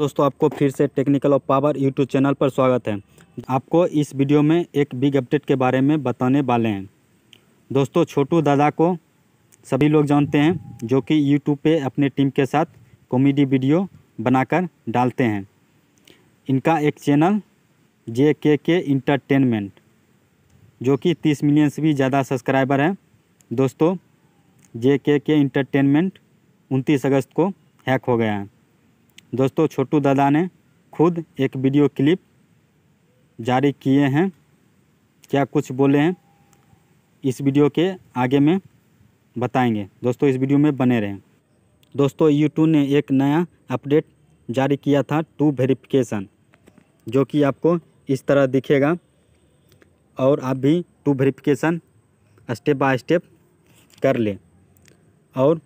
दोस्तों, आपको फिर से technical of power YouTube channel पर स्वागत है। आपको इस वीडियो में एक बिग अपडेट के बारे में बताने वाले हैं। दोस्तों, छोटू दादा को सभी लोग जानते हैं, जो कि यूट्यूब पे अपने टीम के साथ कॉमेडी वीडियो बनाकर डालते हैं। इनका एक चैनल जे के के इंटरटेनमेंट जो कि तीस मिलियन से भी ज़्यादा सब्सक्राइबर हैं। दोस्तों जे के के इंटरटेनमेंट उनतीस अगस्त को हैक हो गया है। दोस्तों, छोटू दादा ने खुद एक वीडियो क्लिप जारी किए हैं। क्या कुछ बोले हैं, इस वीडियो के आगे में बताएँगे। दोस्तों, इस वीडियो में बने रहें। दोस्तों यूट्यूब ने एक नया अपडेट जारी किया था, टू वेरिफिकेशन, जो कि आपको इस तरह दिखेगा। और आप भी two verification step by step कर ले। और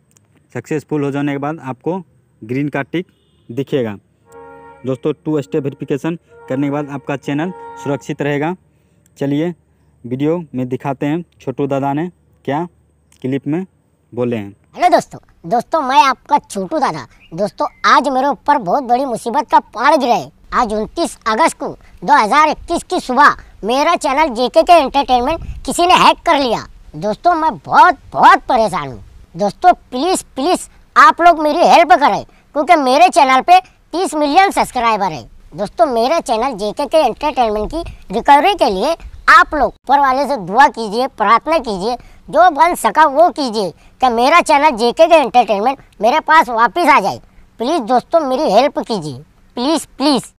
सक्सेसफुल हो जाने के बाद आपको ग्रीन का टिक दिखेगा। दोस्तों टू स्टेप वेरिफिकेशन करने के बाद आपका चैनल सुरक्षित रहेगा। चलिए वीडियो में दिखाते हैं छोटू दादा ने क्या क्लिप में बोले हैं। हेलो दोस्तों दोस्तों, मैं आपका छोटू दादा। दोस्तों, आज मेरे ऊपर बहुत बड़ी मुसीबत का पहाड़ गिरा है। आज 29 अगस्त को 2021 की सुबह मेरा चैनल जेके के एंटरटेनमेंट किसी ने हैक कर लिया। दोस्तों, मैं बहुत बहुत परेशान हूँ। दोस्तों प्लीज़ प्लीज़ आप लोग मेरी हेल्प करें। क्योंकि मेरे चैनल पे 30 मिलियन सब्सक्राइबर है। दोस्तों, मेरे चैनल जेके के एंटरटेनमेंट की रिकवरी के लिए आप लोग ऊपर वाले से दुआ कीजिए, प्रार्थना कीजिए, जो बन सका वो कीजिए कि मेरा चैनल जेके के एंटरटेनमेंट मेरे पास वापस आ जाए। प्लीज़ दोस्तों, मेरी हेल्प कीजिए। Please please.